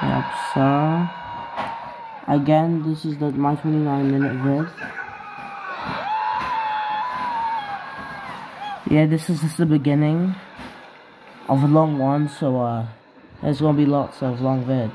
Yep, so again, this is the my 29 minute vid. Yeah, this is just the beginning of a long one, so uh, there's gonna be lots of long vids.